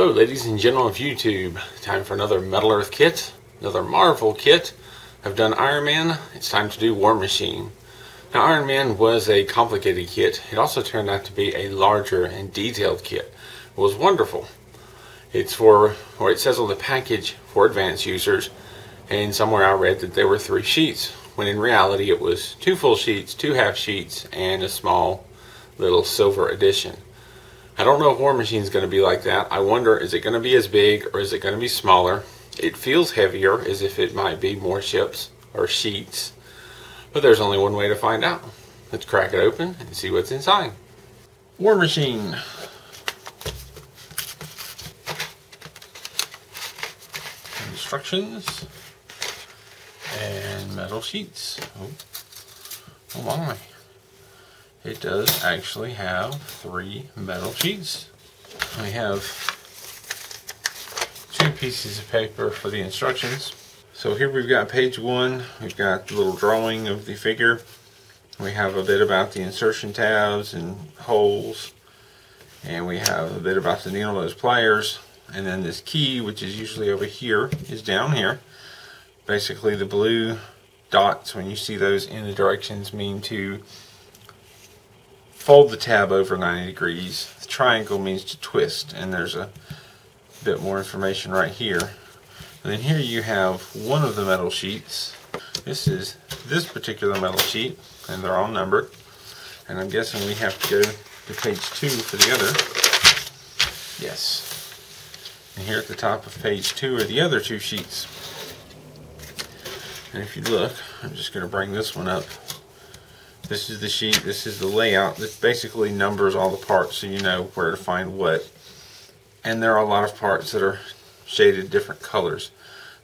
Hello ladies and gentlemen of YouTube. Time for another Metal Earth kit, another Marvel kit. I've done Iron Man, it's time to do War Machine. Now Iron Man was a complicated kit. It also turned out to be a larger and detailed kit. It was wonderful. It's for, or it says on the package, for advanced users. And somewhere I read that there were three sheets, when in reality it was two full sheets, two half sheets, and a small little silver edition. I don't know if War Machine is going to be like that. I wonder, is it going to be as big or is it going to be smaller? It feels heavier as if it might be more ships or sheets. But there's only one way to find out. Let's crack it open and see what's inside. War Machine. Instructions. And metal sheets. Oh, oh my it does actually have three metal sheets. We have two pieces of paper for the instructions. So here we've got page one, we've got a little drawing of the figure. We have a bit about the insertion tabs and holes. And we have a bit about the needle nose pliers. And then this key, which is usually over here, is down here. Basically the blue dots, when you see those in the directions, mean to fold the tab over 90 degrees. The triangle means to twist, and there's a bit more information right here. And then here you have one of the metal sheets. This is this particular metal sheet, and they're all numbered. And I'm guessing we have to go to page two for the other. Yes. And here at the top of page two are the other two sheets. And if you look, I'm just going to bring this one up this is the sheet, this is the layout. This basically numbers all the parts so you know where to find what. And there are a lot of parts that are shaded different colors.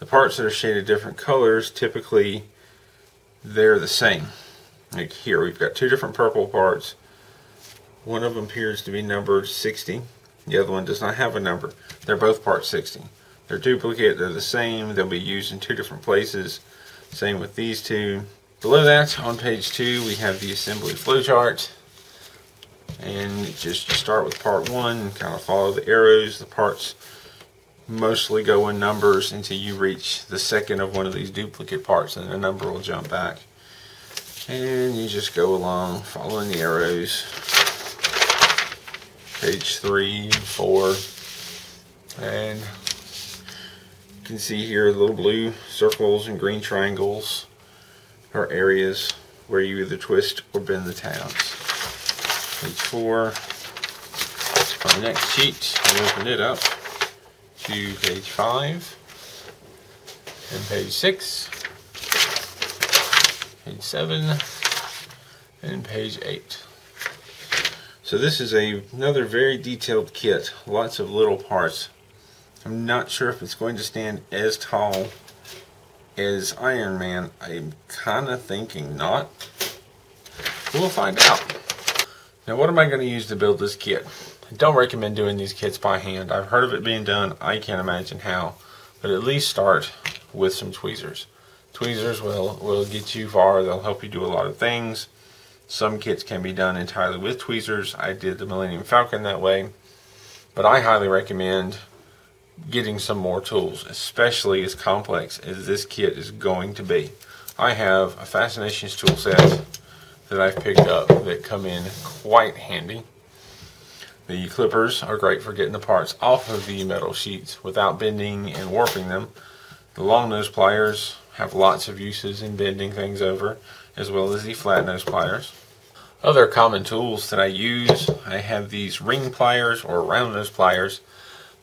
The parts that are shaded different colors, typically they're the same. Like here, we've got two different purple parts. One of them appears to be numbered 60. The other one does not have a number. They're both part 60. They're duplicate, they're the same, they'll be used in two different places. Same with these two. Below that, on page two, we have the assembly flowchart. And just start with part one kind of follow the arrows. The parts mostly go in numbers until you reach the second of one of these duplicate parts and the number will jump back. And you just go along following the arrows. Page three, four, and you can see here little blue circles and green triangles are areas where you either twist or bend the tabs. Page 4. On the next sheet, we open it up to page 5 and page 6, page 7, and page 8. So this is a, another very detailed kit, lots of little parts. I'm not sure if it's going to stand as tall is Iron Man? I'm kind of thinking not. We'll find out. Now what am I going to use to build this kit? I don't recommend doing these kits by hand. I've heard of it being done. I can't imagine how. But at least start with some tweezers. Tweezers will, will get you far. They'll help you do a lot of things. Some kits can be done entirely with tweezers. I did the Millennium Falcon that way. But I highly recommend getting some more tools, especially as complex as this kit is going to be. I have a Fascinations tool set that I've picked up that come in quite handy. The clippers are great for getting the parts off of the metal sheets without bending and warping them. The long nose pliers have lots of uses in bending things over, as well as the flat nose pliers. Other common tools that I use, I have these ring pliers or round nose pliers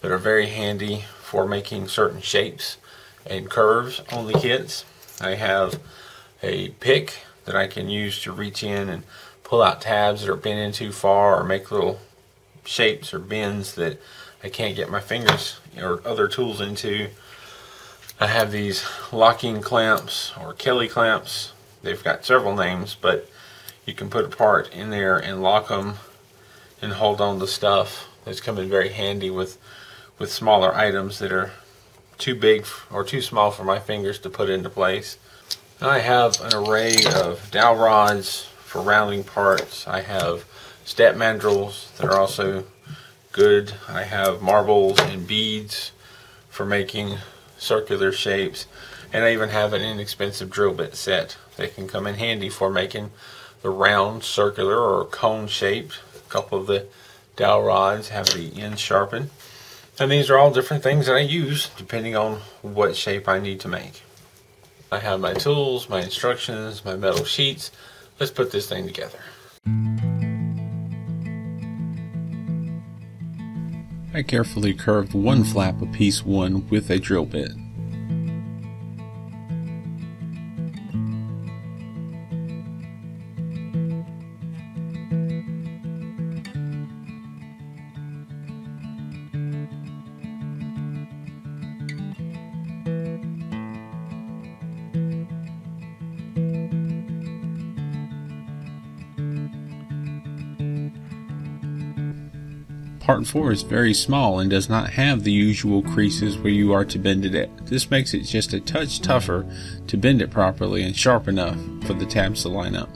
that are very handy for making certain shapes and curves on the kits. I have a pick that I can use to reach in and pull out tabs that are bent in too far or make little shapes or bends that I can't get my fingers or other tools into. I have these locking clamps or Kelly clamps. They've got several names, but you can put a part in there and lock them and hold on to stuff. That's come in very handy with with smaller items that are too big or too small for my fingers to put into place. I have an array of dowel rods for rounding parts. I have step mandrels that are also good. I have marbles and beads for making circular shapes. And I even have an inexpensive drill bit set. They can come in handy for making the round, circular, or cone shape. A couple of the dowel rods have the ends sharpened. And these are all different things that I use depending on what shape I need to make. I have my tools, my instructions, my metal sheets. Let's put this thing together. I carefully curved one flap of piece 1 with a drill bit. Part 4 is very small and does not have the usual creases where you are to bend it at. This makes it just a touch tougher to bend it properly and sharp enough for the tabs to line up.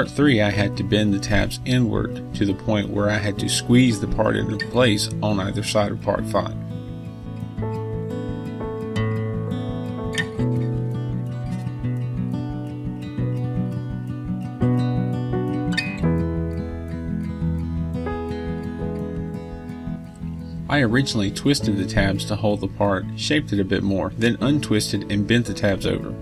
Part 3 I had to bend the tabs inward to the point where I had to squeeze the part into place on either side of part 5. I originally twisted the tabs to hold the part, shaped it a bit more, then untwisted and bent the tabs over.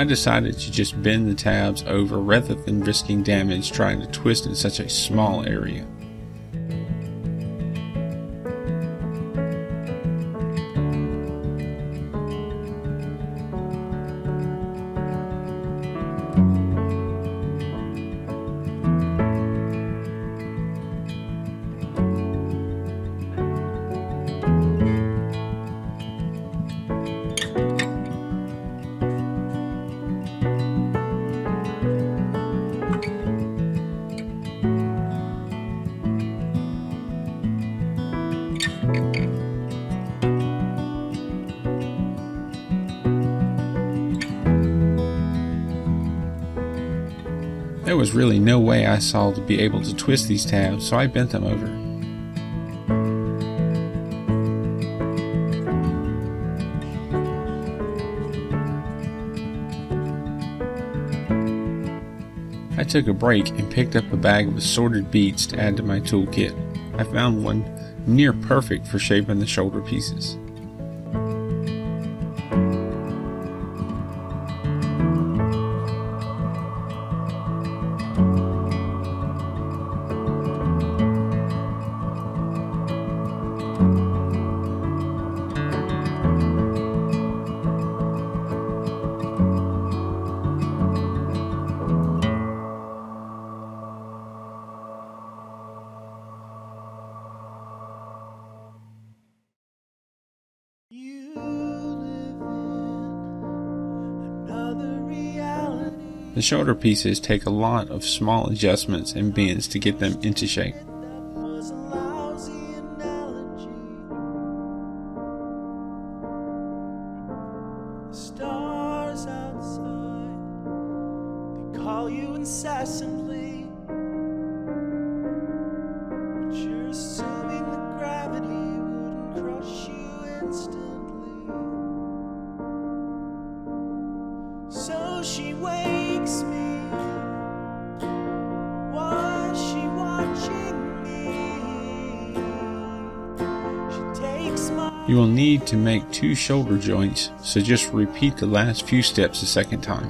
I decided to just bend the tabs over rather than risking damage trying to twist in such a small area. Was really no way I saw to be able to twist these tabs, so I bent them over. I took a break and picked up a bag of assorted beads to add to my toolkit. I found one near perfect for shaping the shoulder pieces. The shoulder pieces take a lot of small adjustments and bends to get them into shape. But you're assuming that gravity wouldn't crush you instantly. You will need to make two shoulder joints, so just repeat the last few steps a second time.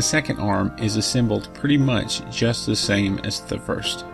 The second arm is assembled pretty much just the same as the first.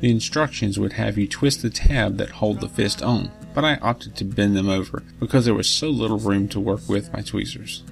The instructions would have you twist the tab that hold the fist on, but I opted to bend them over because there was so little room to work with my tweezers.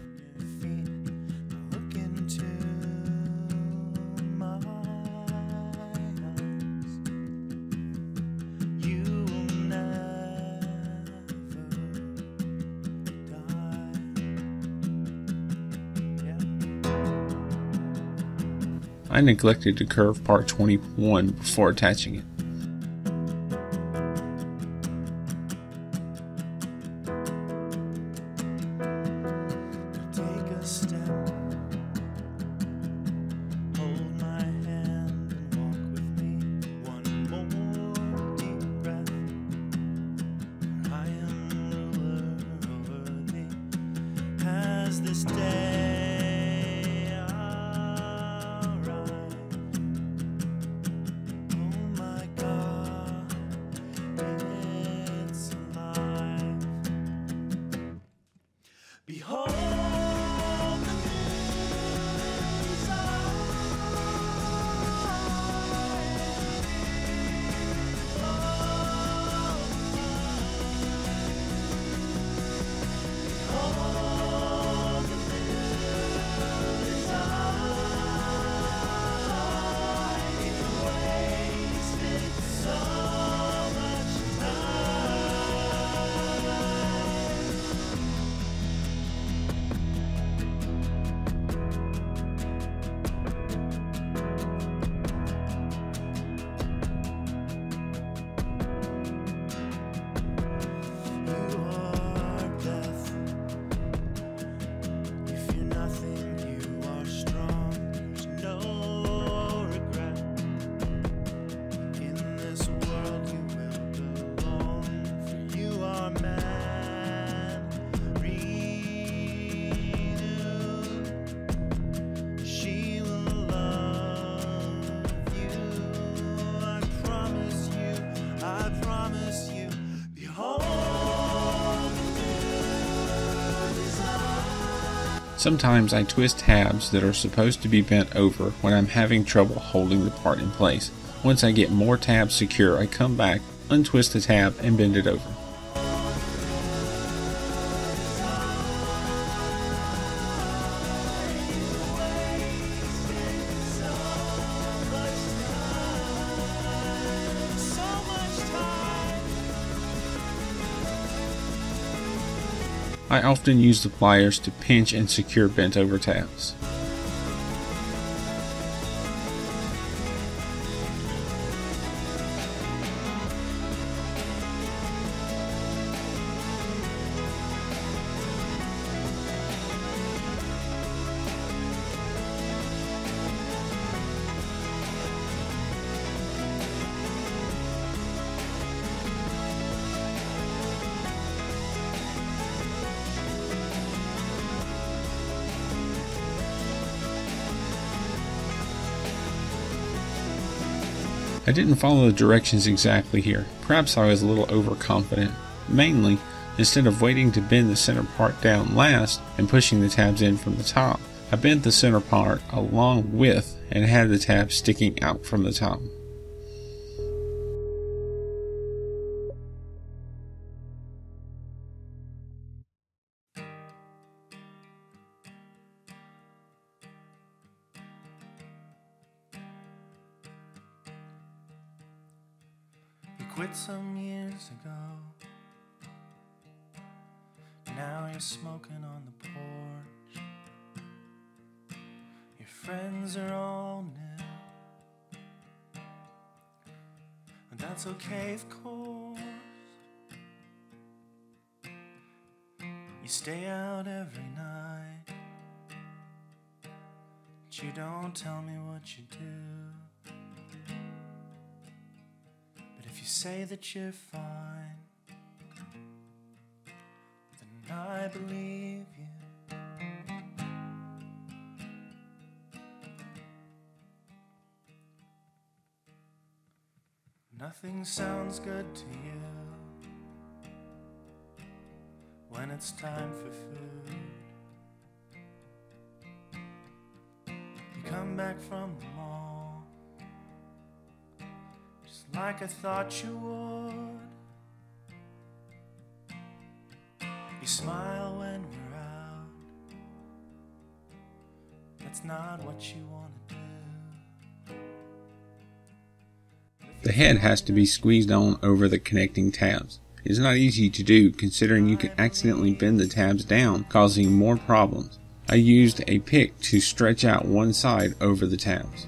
I neglected to curve part 21 before attaching it. Sometimes I twist tabs that are supposed to be bent over when I'm having trouble holding the part in place. Once I get more tabs secure, I come back, untwist the tab, and bend it over. I often use the pliers to pinch and secure bent over tabs. Didn't follow the directions exactly here. Perhaps I was a little overconfident. Mainly, instead of waiting to bend the center part down last and pushing the tabs in from the top, I bent the center part along with and had the tabs sticking out from the top. You're fine, then I believe you. Nothing sounds good to you when it's time for food. You come back from like I thought you would. You smile when we're out. That's not what you want to do. The head has to be squeezed on over the connecting tabs. It is not easy to do considering you can accidentally bend the tabs down, causing more problems. I used a pick to stretch out one side over the tabs.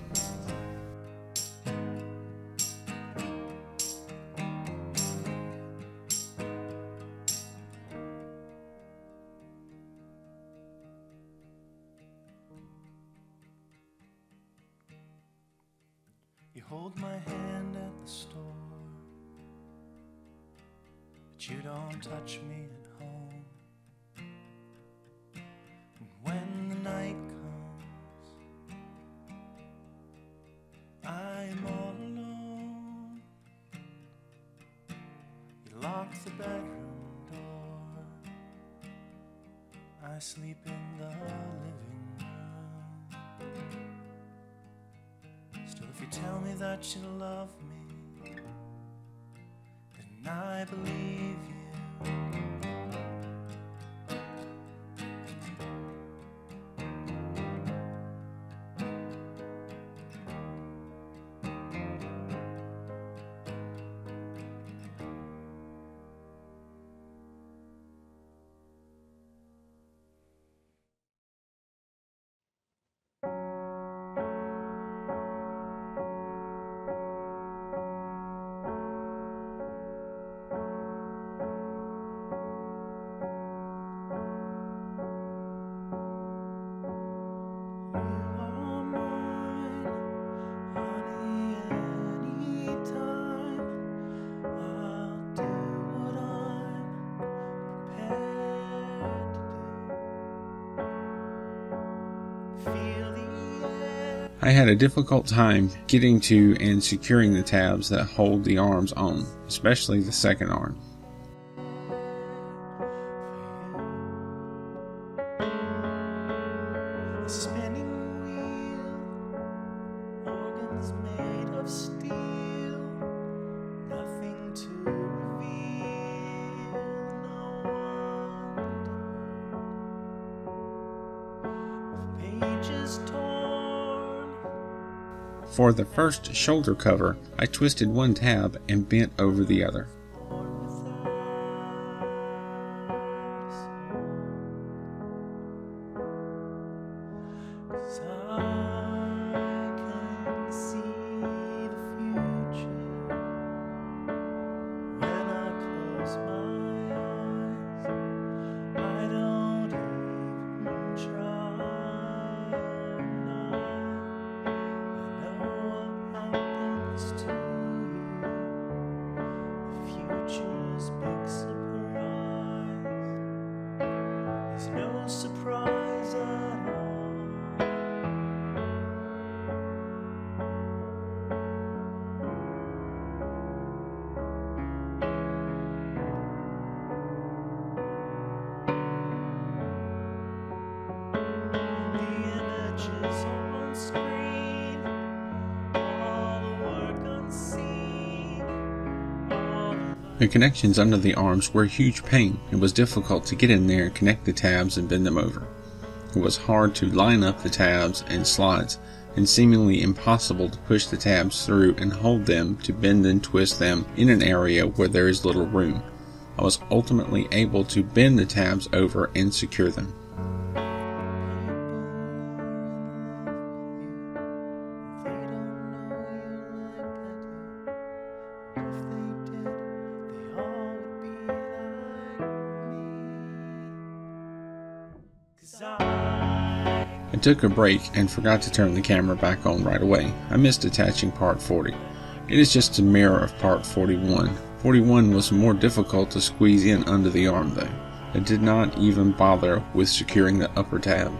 Love me, then I believe you. I had a difficult time getting to and securing the tabs that hold the arms on, especially the second arm. For the first shoulder cover, I twisted one tab and bent over the other. The connections under the arms were a huge pain. It was difficult to get in there and connect the tabs and bend them over. It was hard to line up the tabs and slots, and seemingly impossible to push the tabs through and hold them to bend and twist them in an area where there is little room. I was ultimately able to bend the tabs over and secure them. Took a break and forgot to turn the camera back on right away. I missed attaching part 40. It is just a mirror of part 41. 41 was more difficult to squeeze in under the arm though. I did not even bother with securing the upper tab.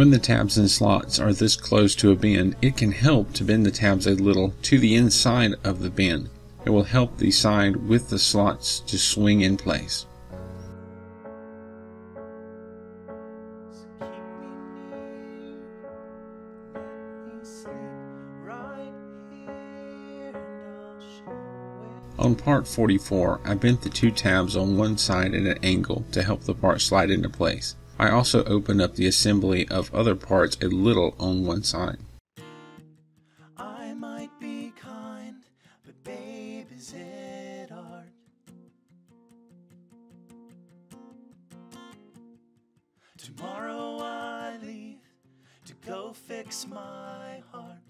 When the tabs and slots are this close to a bend, it can help to bend the tabs a little to the inside of the bend. It will help the side with the slots to swing in place. On part 44, I bent the two tabs on one side at an angle to help the part slide into place. I also opened up the assembly of other parts a little on one side. I might be kind, but babe, is it art? Tomorrow I leave to go fix my heart.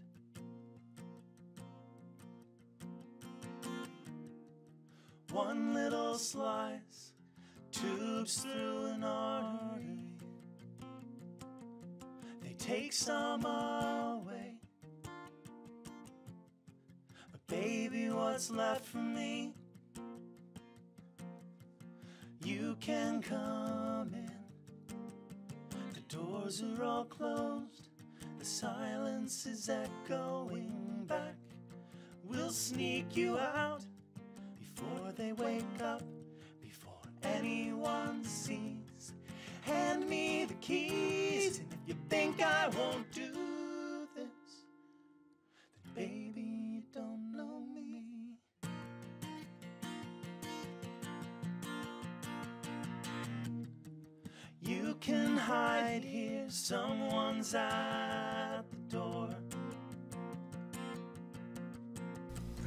One little slice tubes through an artery. They take some away. But baby, what's left for me? You can come in. The doors are all closed. The silence is echoing back. We'll sneak you out before they wake up, anyone sees. Hand me the keys, and if you think I won't do this, then baby, you don't know me. You can hide here, someone's at the door.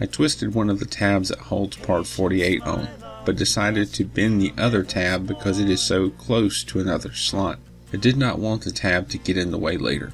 I twisted one of the tabs that holds part 48 on, but decided to bend the other tab because it is so close to another slot. I did not want the tab to get in the way later.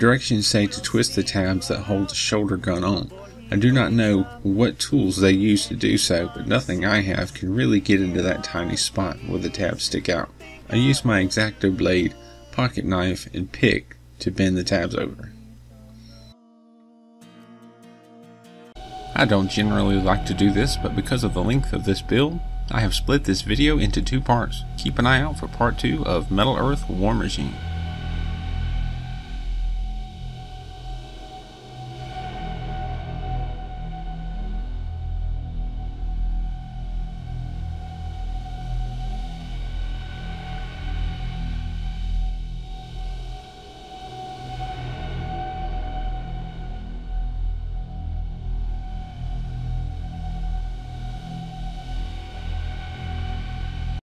Directions say to twist the tabs that hold the shoulder gun on. I do not know what tools they use to do so, but nothing I have can really get into that tiny spot where the tabs stick out. I use my X-Acto blade, pocket knife, and pick to bend the tabs over. I don't generally like to do this, but because of the length of this build, I have split this video into two parts. Keep an eye out for part 2 of Metal Earth War Machine.